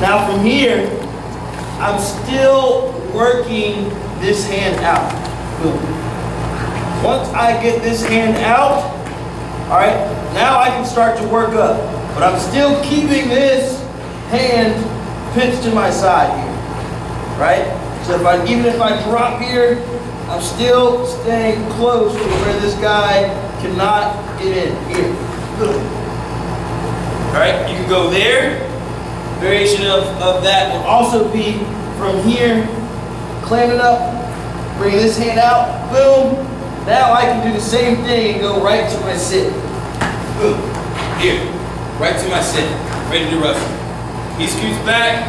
Now from here, I'm still working this hand out. Boom. Once I get this hand out, all right, now I can start to work up. But I'm still keeping this hand pinched to my side here, right? So if I, even if I drop here, I'm still staying close to where this guy cannot get in. Here. All right, you can go there. Variation of, of that will also be from here, clamming up, bring this hand out, boom. Now I can do the same thing and go right to my sit. Boom. Here, right to my sit, ready to wrestle. He scoots back,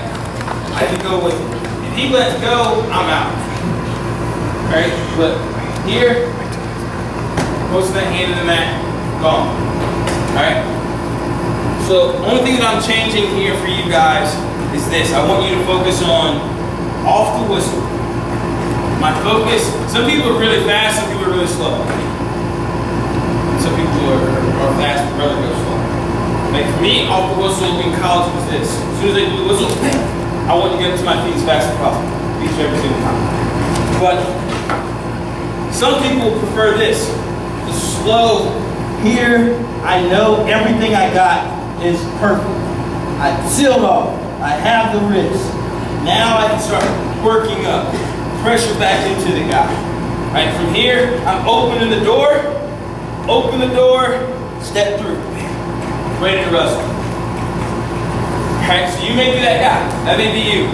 I can go with him. If he lets go, I'm out. All right, but here, most of that hand in the mat, gone. All right. So only thing that I'm changing here for you guys is this. I want you to focus on off the whistle. My focus, some people are really fast, some people are really slow. Some people are, are fast, but rather go slow. Like for me, off the whistle in college was this. As soon as I do the whistle, I want to get to my feet as fast as possible. Each and every single time. But some people prefer this. The slow. Here, I know everything I got is perfect. I sealed off. I have the wrist. Now I can start working up. Pressure back into the guy. Right from here, I'm opening the door. Open the door. Step through. Ready to wrestle. Alright, so you may be that guy. That may be you.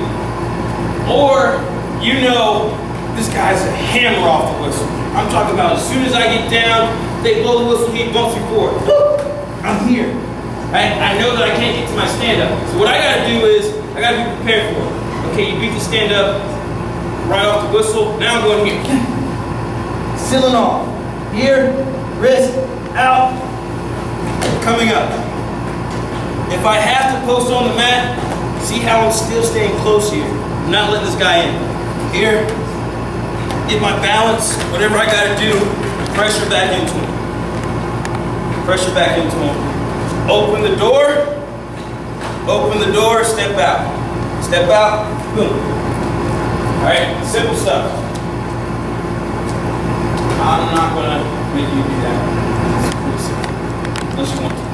Or you know this guy's a hammer off the whistle. I'm talking about as soon as I get down, they blow the whistle, he bumps me forward. Right? I know that I can't get to my stand-up. So what I gotta do is, I gotta be prepared for it. Okay, you beat the stand-up, right off the whistle. Now I'm going here. Sealing off. Here, wrist, out, coming up. If I have to post on the mat, see how I'm still staying close here. I'm not letting this guy in. Here, get my balance, whatever I gotta do, pressure back into him. Pressure back into him. Open the door, open the door, step out. Step out, boom. All right, simple stuff. I'm not gonna make you do that. Unless you want to.